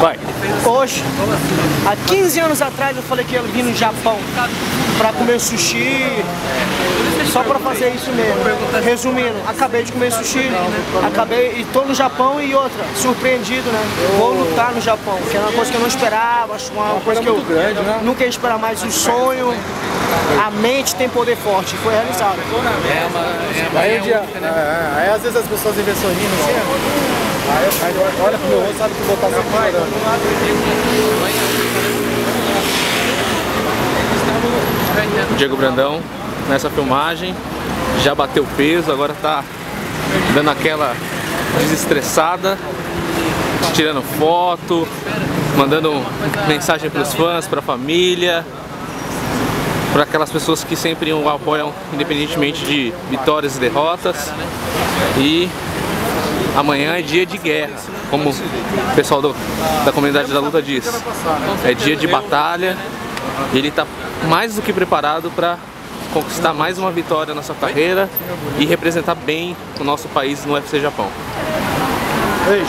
Vai. Hoje, há 15 anos atrás eu falei que ia vir no Japão pra comer sushi, só pra fazer isso mesmo. Resumindo, acabei de comer sushi, acabei e tô no Japão e outra, surpreendido, né? Vou lutar no Japão, que era uma coisa que eu não esperava, acho uma coisa que eu nunca ia esperar mais. O sonho, a mente tem poder forte, foi realizado. Aí, é, é, aí às vezes as pessoas sorrindo assim, aí olha pro meu rosto sabe que vou estar sempre chorando. Diego Brandão nessa filmagem, já bateu peso, agora tá dando aquela desestressada, tirando foto, mandando mensagem para os fãs, para a família, para aquelas pessoas que sempre o apoiam independentemente de vitórias e derrotas. E amanhã é dia de guerra, como o pessoal do, da comunidade da luta diz. É dia de batalha e ele está mais do que preparado para conquistar mais uma vitória na sua carreira e representar bem o nosso país no UFC Japão. Ei,